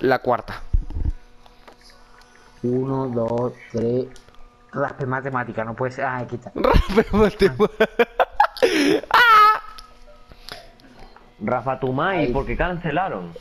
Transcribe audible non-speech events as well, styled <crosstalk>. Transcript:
la cuarta. Uno, dos, tres. Raspe matemática, no puede ser. Ah, quita. Raspe <laughs> matemática. <laughs> Ah. Rafa Tumay, porque cancelaron?